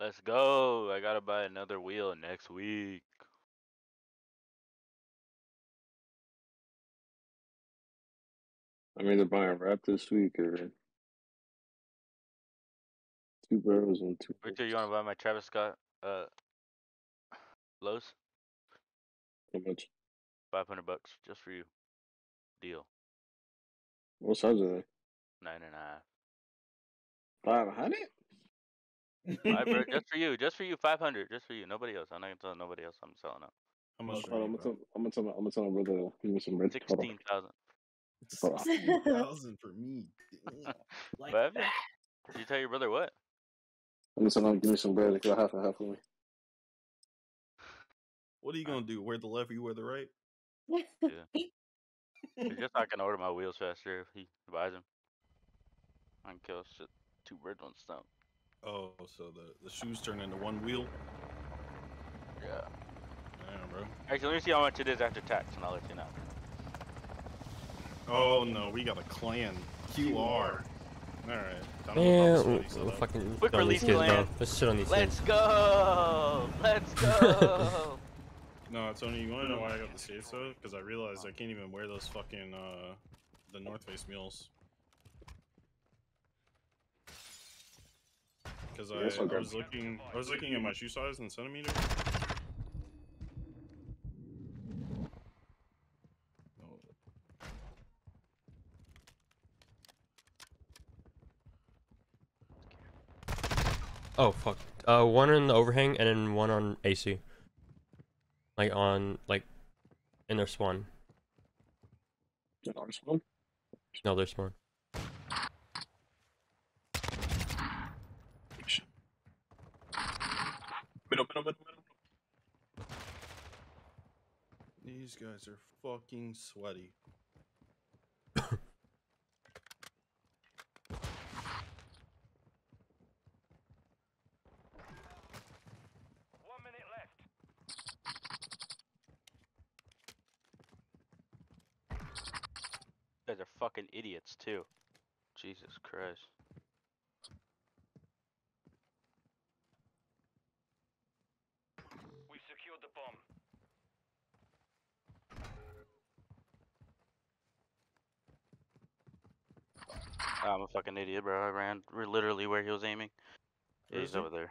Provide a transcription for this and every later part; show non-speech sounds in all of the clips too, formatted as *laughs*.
Let's go. I gotta buy another wheel next week. I'm either buying a wrap this week or two barrels and two. Victor, you wanna buy my Travis Scott uh lows? How much? Five hundred bucks just for you. Deal. What size are they? Nine and a half. Five hundred? Five, bro, *laughs* just for you, just for you, five hundred, just for you. Nobody else. I'm not gonna tell nobody else. I'm selling out. How much? Hold on, I'm gonna tell. I'm gonna tell. My, I'm gonna tell my brother. Uh, give me some bread. Sixteen thousand. Sixteen thousand for me. Damn. *laughs* Like What? that. Did you tell your brother what? I'm gonna tell him. Give me some bread. Go half and half for me. What are you gonna do? Wear the left, you wear the right? It's just so I can order my wheels faster if he buys them. I can kill shit two birds one stone. Oh, so the the shoes turn into one wheel. Yeah. Damn, bro. Actually, let me see how much it is after tax, and I'll let you know. Oh no, we got a clan QR. All right. Time to Man, pop we'll, we'll fucking Quick on release these kids, bro. plan. Let's shit on these Let's kids. go! Let's go! *laughs* No, Tony, you wanna know why I got the skates though? Because I realized I can't even wear those fucking uh the North Face mules. Because I, I okay. was looking, I was looking at my shoe size in centimeters. Oh, Oh fuck. Uh, one in the overhang and then one on AC. Like on like in their spawn. Get on this one. No, their spawn. Middle, middle, middle, middle. These guys are fucking sweaty. One minute guys are fucking idiots too. Jesus Christ. We've secured the bomb. Ah, I'm a fucking idiot, bro. I ran literally where he was aiming. Yeah, he's over there.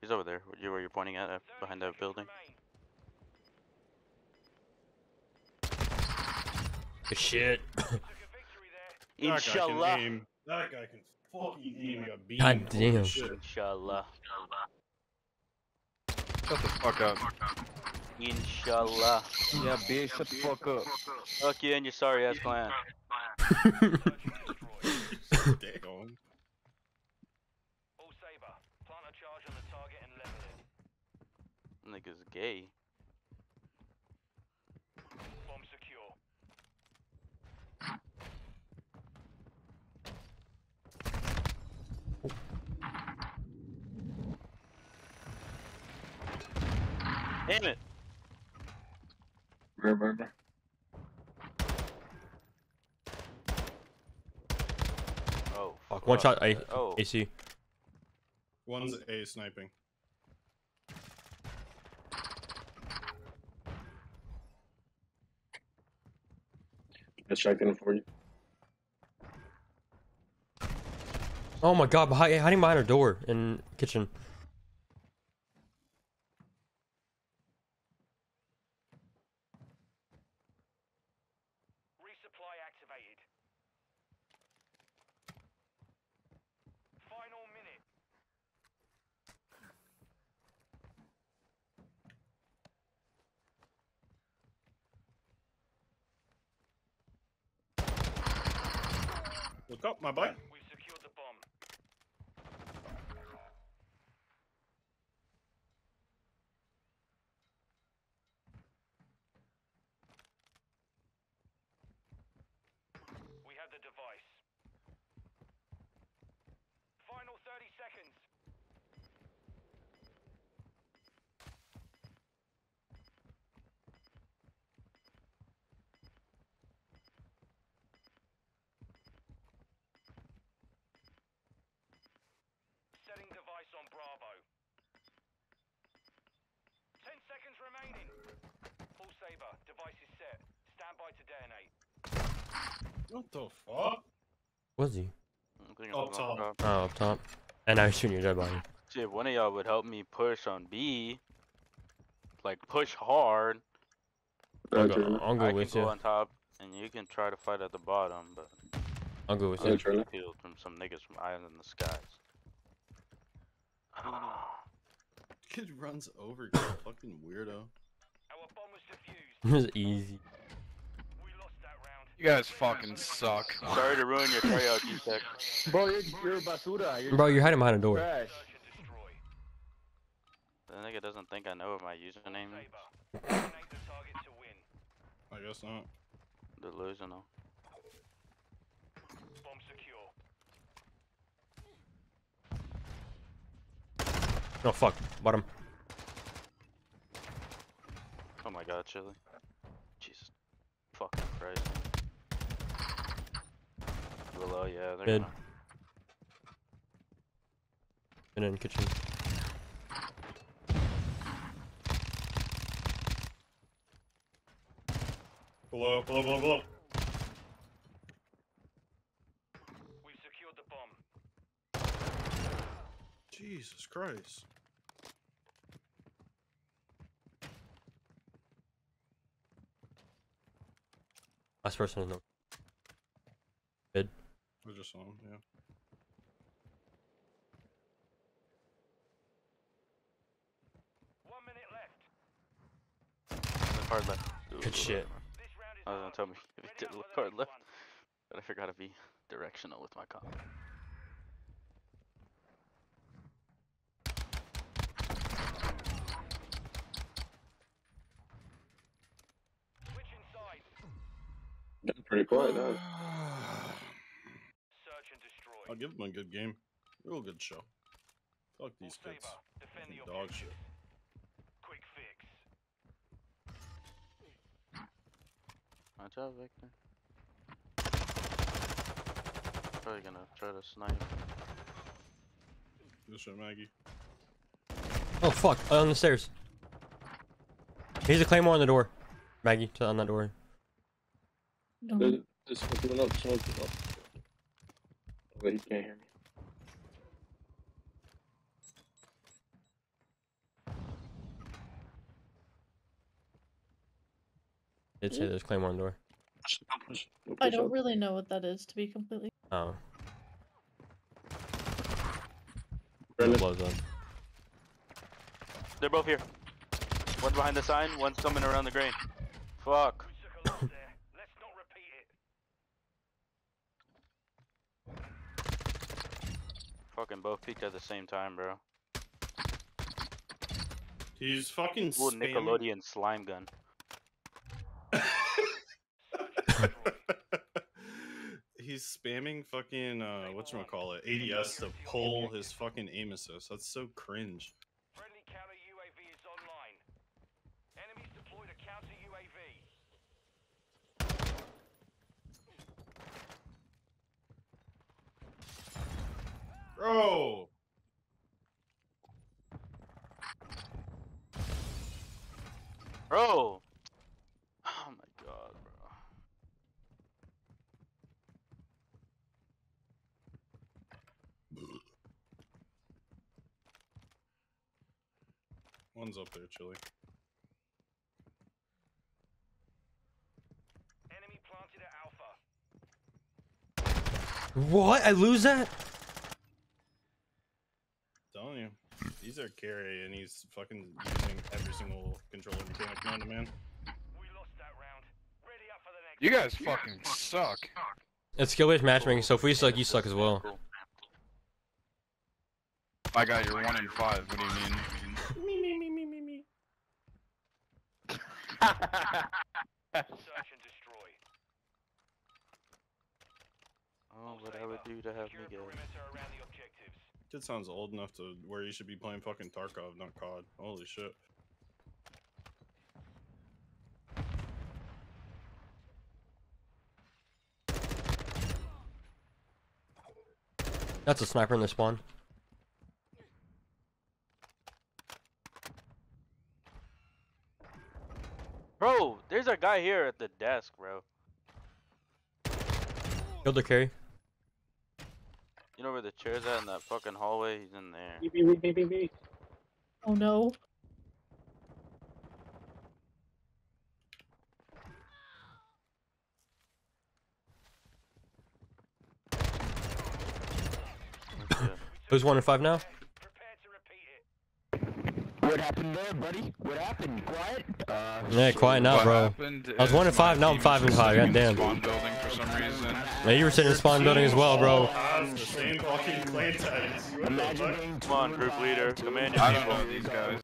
He's over there. Where you where you're pointing at, uh, behind that building. Good shit. *coughs* That guy can Inshallah. That guy can fucking aim a beam. God damn. Inshallah. Shut the fuck up. Inshallah. Yeah, bitch, shut the fuck up. Fuck you and your sorry ass clan. *laughs* *laughs* Damn. All Saber. Plant a charge on the target and level it. Nigga's gay. Bomb secure. Damn it. Right, right, right. Oh. Fuck, one shot. A- Oh. AC. One's A sniping. Distracting him for you. Oh my god, behind, hiding behind our door in kitchen. Look up, my boy. We've secured the bomb. We have the device. Final 30 seconds. What the fuck? Was he? I Up it's top. Oh, up top. And now he's shooting your dead body. See, if one of y'all would help me push on B, like push hard, I'll go, I'll I go can with go you. on top, and you can try to fight at the bottom, but I'll go with Alright, you. Trina. peeled from some niggas from Island in the Skies. Kid runs over, you fucking weirdo. *laughs* Our bomb was defused. This is easy. We lost that round. You guys fucking suck. Sorry to ruin your tryout, G-Tech. Bro, you're, you're basura. You're Bro, you're hiding behind a door. trash. Search. The nigga doesn't think I know what my username is. Saber. Eliminate the target to win. I guess not. Delusional. Bomb secure. Oh fuck, bottom. Oh my god, Chilly. Jesus. Fucking Christ. Below, yeah, they're Mid. gonna. And in kitchen. Below, below, below, below. We've secured the bomb. Jesus Christ. Last person is no. I just saw him, yeah. One minute left. Left hard left. Good shit. This round is I was gonna tell me if Ready it did up for left hard left, but I forgot to be directional with my comment. Switch inside. Getting pretty quiet now. Search and destroy. I'll give them a good game. Real good show. Fuck these All kids. Defend the dog shit. Quick fix. Watch out, Victor. Probably gonna try to snipe. This shit, Maggie. Oh fuck, uh, on the stairs. He's a claymore on the door. Maggie, to, on that door. There's, there's someone coming up, someone coming up. Wait, he can't hear me. Did say there's claymore on the door. Push, no push, no I don't really know what that is, to be completely. Oh, blows up. They're both here. One's behind the sign, one's coming around the grain. Fuck. *laughs* We took a loss there. Let's not repeat it. Fucking both peeked at the same time, bro. He's fucking Ooh, spamming. Nickelodeon slime gun. *laughs* He's spamming fucking uh whatchamacallit, ADS to pull his fucking aim assist. That's so cringe. Bro! Bro! Oh my god, bro. One's up there, Chilly. Enemy planted at Alpha. What? I lose that? telling you. He's our carry and he's fucking using every single controller mechanic known to man. We lost that round. Ready up for the next You guys fucking suck. It's skill based matchmaking, so if we suck, you suck as well. My guy, you're one in five. What do you mean? Me, me, me, me, me, me. Search and destroy. Oh, what I would do to have me Secure go. Kid sounds old enough to where you should be playing fucking Tarkov, not COD. Holy shit. That's a sniper in the spawn. Bro, there's a guy here at the desk, bro. Killed the carry. You know where the chair's at in that fucking hallway? He's in there. Beep, beep, beep, beep, beep. Oh no. Oh, yeah. Who's one and five now? Prepare to repeat it. What happened there, buddy? What happened? Quiet? Uh, Yeah, quiet now, bro. happened I was one is and five, now I'm five was and five, sitting in the goddamn. Spawn building for some reason. Yeah, you were sitting in the spawn building as well, bro. The same fucking clan tags. Imagine Come on, group leader. Command your I five. don't know these guys.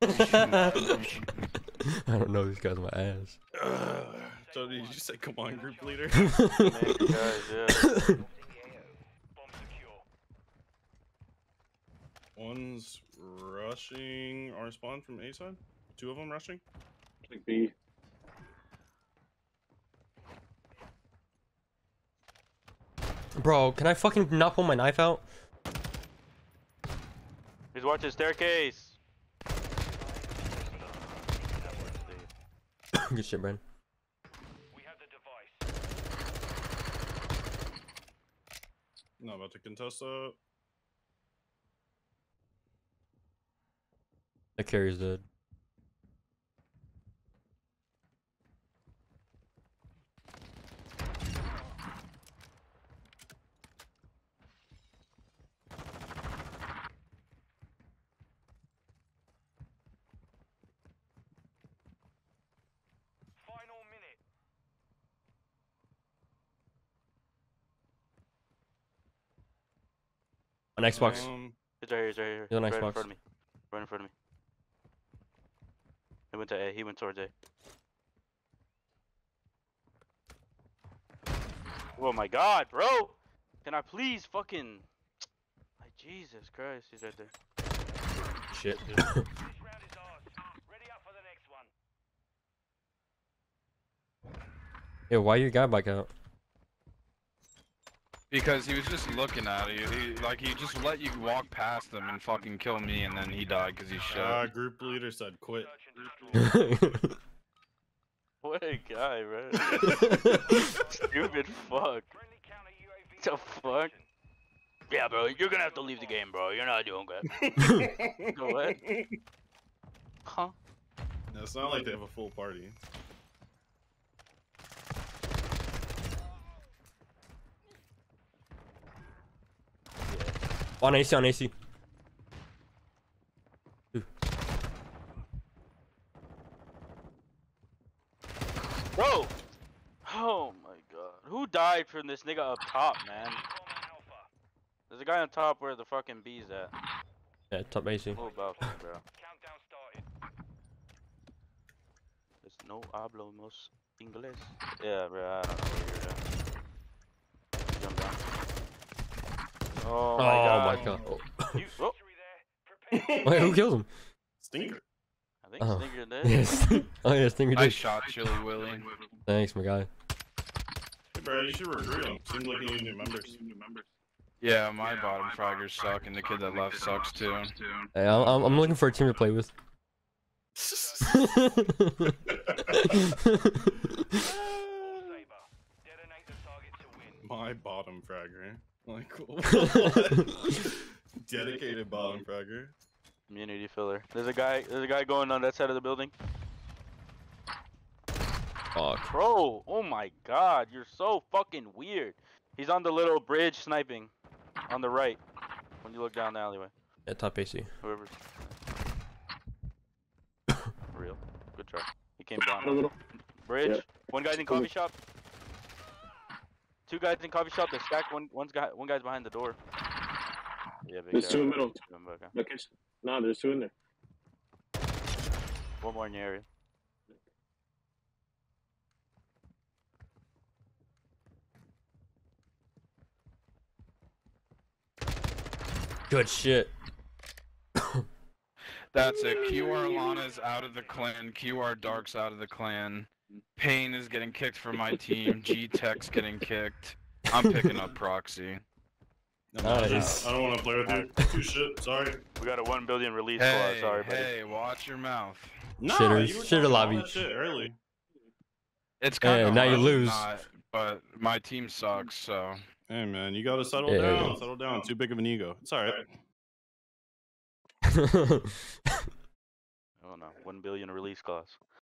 *laughs* I don't know these guys my ass. *sighs* Ugh. Jody, did you just say come on, group leader? *laughs* Command guys, yeah. One's rushing our spawn from A side. Two of them rushing. Like B. Bro, can I fucking not pull my knife out? He's watching staircase. *coughs* Good shit, Brandon. We have the device. Not about to contest that. That carry's dead. Final minute. On Xbox. Um, He's right here, he's right here. He's on right in front of me. Right in front of me. He went to A. He went towards A. Oh my god, bro! Can I please fucking... Like, Jesus Christ, he's right there. Shit. *coughs* This round is ours. Ready up for the next one. Yo, why your guy back out? Because he was just looking at you. He like he just let you walk past him and fucking kill me, and then he died because he shot. uh, group leader said quit. Search and destroy. What a guy, bro. *laughs* Stupid fuck. Friendly counter UAV. The fuck? Yeah, bro, you're gonna have to leave the game, bro. You're not doing good. *laughs* Go what? *laughs* Huh? No, it's not like they have a full party. On AC, on AC. Bro! Oh my god. Who died from this nigga up top, man? There's a guy on top where the fucking bee's at. Yeah, top AC. Move balcony, bro. Countdown started. There's no hablamos inglés. Yeah, bro, I don't know where you're at. Jump down. Oh Oh my god. My god. Uh, uh, you, oh, Victory there. Prepare. Wait, who killed him? Stinker. I think Oh. Stinker did. Yes. *laughs* oh yeah, Stinger Nice did. shot, Chilly Willy. Thanks, my guy. Hey, bro, you should recruit him. Seems like you need new members. Yeah, my bottom fraggers suck, and the kid that left sucks too. Hey, I'm, I'm I'm looking for a team to play with. *laughs* *laughs* My bottom fragger. Like, *laughs* what? Dedicated bottom fragger. Community filler. There's a guy. There's a guy going on that side of the building. Fuck. Bro, oh my god, you're so fucking weird. He's on the little bridge sniping on the right when you look down the alleyway. Yeah, top AC. Whoever's *laughs* real. Good try. He came down. Bridge. Yeah. One guy's in coffee shop. Two guys in coffee shop. They're stacked. One one's guy. One guy's behind the door. Yeah, big There's guy. two in the middle. Come back, huh? Nah, there's two in there. One more in the area. Good shit. That's it. QR Lana's out of the clan. QR Dark's out of the clan. Payne is getting kicked from my team. *laughs* G Tech's getting kicked. I'm picking up Proxy. Nice. I don't want to play with you. Too shit. Sorry. We got a one billion release Hey, clause. Sorry, buddy. hey, watch your mouth. Nah, Shitters. you were Shitter talking all lobby. that Shit early. It's kind Hey, of now you lose. Not but my team sucks, so Hey man, you gotta settle Yeah. down. Settle down. Too big of an ego. It's all right. *laughs* Oh no, one billion release costs.